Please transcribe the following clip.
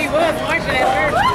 He was marching at first.